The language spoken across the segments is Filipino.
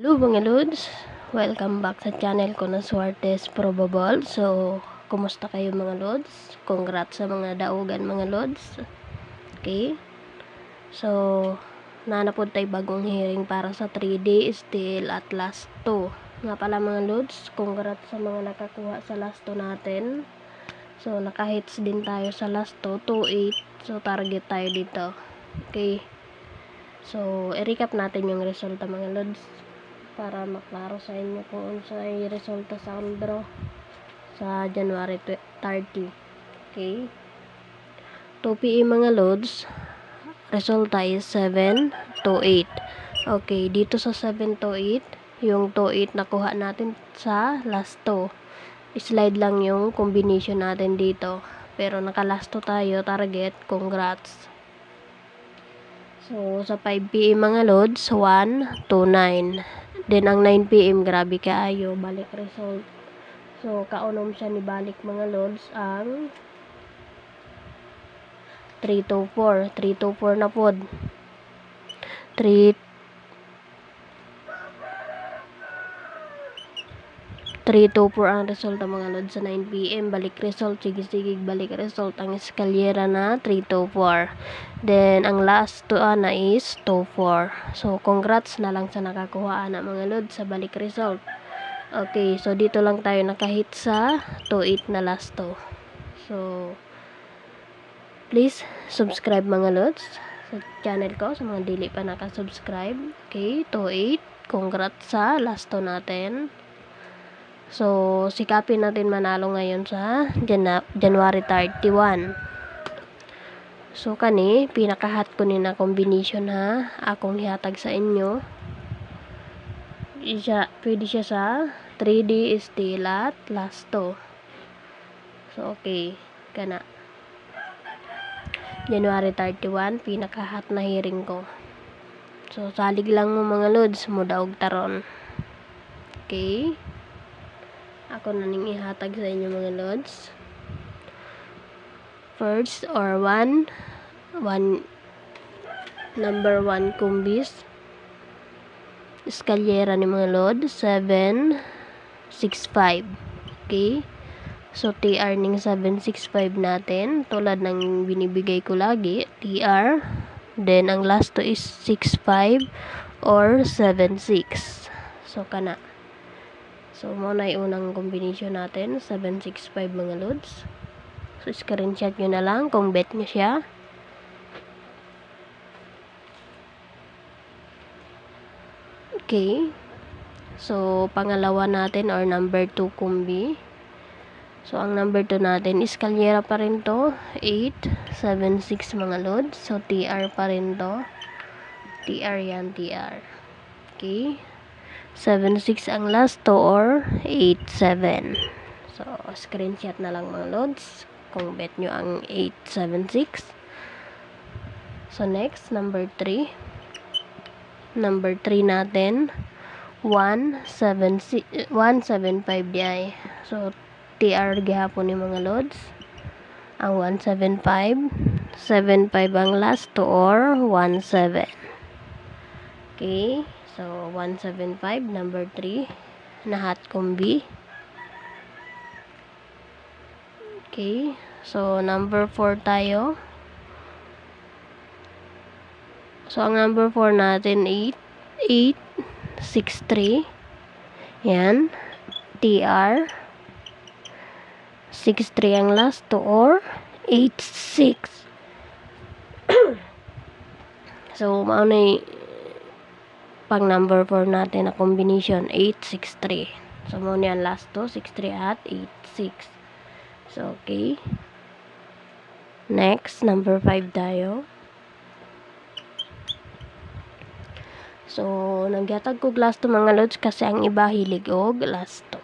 Hello mga lods, welcome back sa channel ko na Swartes Probable. So, kumusta kayo mga lods? Congrats sa mga daugan mga lods. Okay? So, nanapod tayo bagong hearing para sa 3D still at last 2. Nga pala mga lods, congrats sa mga nakakuha sa last 2 natin. So, nakahits din tayo sa last 2, 2-8. So, target tayo dito. Okay? So, i-recap natin yung resulta mga lods para maklaro sa inyo kung ano sa resulta sa draw sa January 30. Okay? 2 PM mga loads, resulta is 7 to 8. Okay, dito sa 7 to 8, yung to 8 nakuha natin sa last 2. Slide lang yung combination natin dito. Pero naka-last 2 tayo, target, congrats. So, sa 5 PM mga loads, 1 to 9. Then, ang 9pm, grabe kaayo, balik result. So, kaunom siya ni balik mga loads ang 3 to 4. 3 to 4 na pod. 3 3 to 4 ang result mga lods sa 9pm. Balik result, sige-sige balik result ang eskalyera na 3 to 4. Then, ang last to ana is 2 4. So, congrats na lang sa nakakuha na mga lods sa balik result. Okay, so dito lang tayo nakahit sa 2 8 na last to. So, please subscribe mga lods sa channel ko sa mga dili pa nakasubscribe. Okay, 2 8. Congrats sa last to natin. So, sikapin natin manalo ngayon sa Jan January 31. So, kani, pinakahat ko ni na combination ha. Akong hihatag sa inyo. Isa, pwede siya sa 3D still at last to. So, okay. Kana. January 31, pinakahat na hearing ko. So, salig lang mo mga lods, mudaog taron. Okay. Ako na ning ihatag sa inyo mga lods. First or one, one, number one kumbis. Eskalyera ni mga lods, 7, 6, 5. Okay. So, TR ning 765 natin. Tulad ng binibigay ko lagi. TR. Then, ang last to is 65 or 76. So, kana. So, mo na yung unang combination natin. 765 mga loads. So, screenshot nyo na lang kung bet nyo siya. Okay. So, pangalawa natin or number 2 kumbi. So, ang number 2 natin is kalyera pa rin to. 876 mga loads. So, TR pa rin to. TR yan, TR. Okay. 7-6 ang last to or 8-7. So, screenshot na lang mga loads. Kung bet nyo ang 8-7-6. So, next, number 3. Number 3 natin, 1-7-5 di So, TR gihapon ni mga loads. Ang 175, 75 ang last to or 17. Okay. So, 175, number 3, na hot combi. Okay. So, number 4 tayo. So, ang number 4 natin, 8, 8, 6, 3. Yan. TR. 6, 3 ang last to or 8, 6. so, mauna pang number 4 natin na combination 863 so mo niyan last to 63 at 86 so okay. Next number 5 tayo. So nagyatag ko last to mga lods kasi ang iba hilig og last to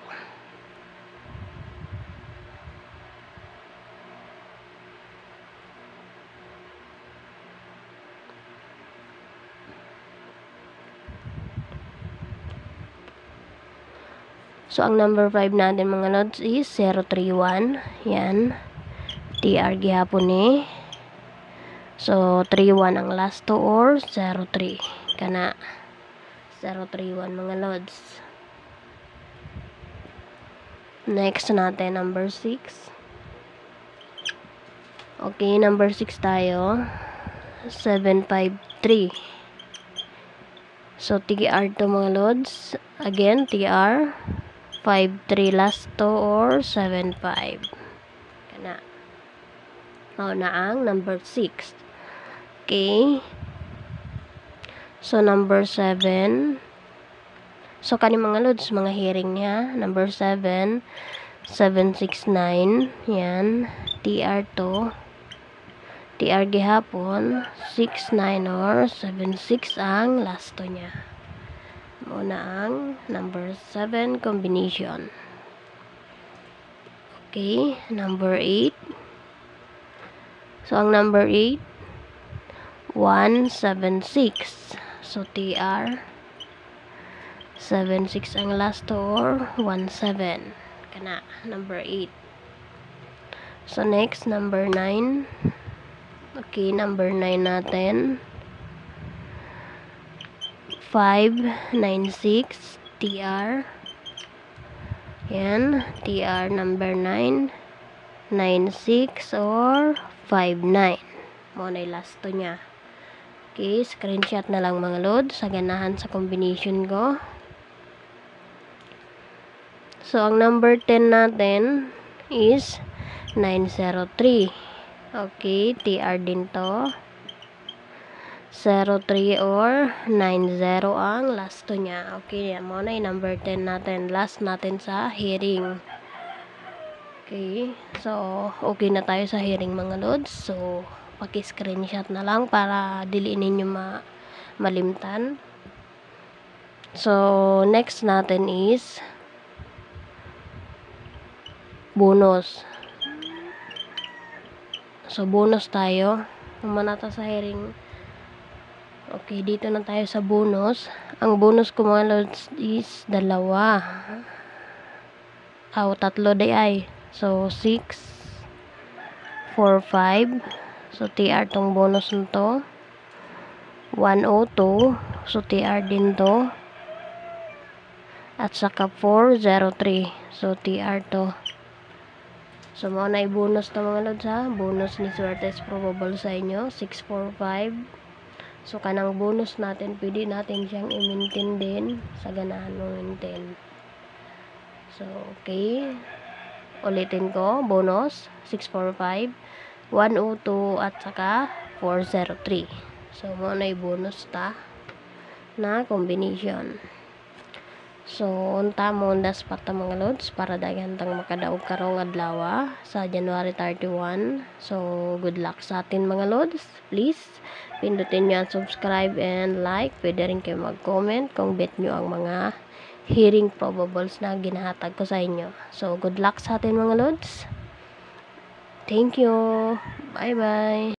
So, ang number 5 natin mga lods is 031. Yan. TR gihapon ni. So, 31 ang last to or 03. Kana. 031 mga lods. Next natin, number 6. Okay, number 6 tayo. 753. So, TR to mga lods. Again, TR. 5-3 last to or 7-5. Kana. Mao na ang number 6. Okay. So, number 7. So, kani mga lods, mga hearing niya. Number 7. 769. Yan. TR2. TR gihapon. 69 or 76 ang last to niya. Muna ang number 7 combination. Okay, number 8. So, ang number 8, 176. So, TR, 76 ang last or 17. Kana, number 8. So, next, number 9. Okay, number 9 natin. 596 TR. Yan, TR number 9. 96 or 59. Mo na last to niya. Okay, screenshot na lang mga load sa ganahan sa combination ko. So, ang number 10 natin is 903. Okay, TR din to. 03 or 90 ang last to niya. Okay, yan mo na yung number 10 natin. Last natin sa hearing. Okay, so okay na tayo sa hearing mga lods. So, paki-screenshot na lang para diliin ninyo ma malimtan. So, next natin is bonus. So, bonus tayo. Umanata sa hearing. Okay, dito na tayo sa bonus. Ang bonus ko mga lods is dalawa. Aw, tatlo day ay. So, 6, 4, 5. So, TR tong bonus nito. 102. So, TR din to. At saka 403. So, TR to. So, mga na bonus na mga lods ha. Bonus ni Swertes probable sa inyo. 645. So, kanang bonus natin, pwede natin siyang i-maintain din sa ganahan mo maintain. So, okay. Ulitin ko, bonus, 645, 102, at saka 403. So, mo na bonus ta na combination. So, unta mo das pata mga loads para daghan tang makadaog karong adlaw sa January 31. So, good luck sa atin mga loads. Please, pindutin nyo ang subscribe and like. Pwede rin kayo mag-comment kung bet nyo ang mga hearing probables na ginahatag ko sa inyo. So, good luck sa atin mga loads. Thank you. Bye-bye.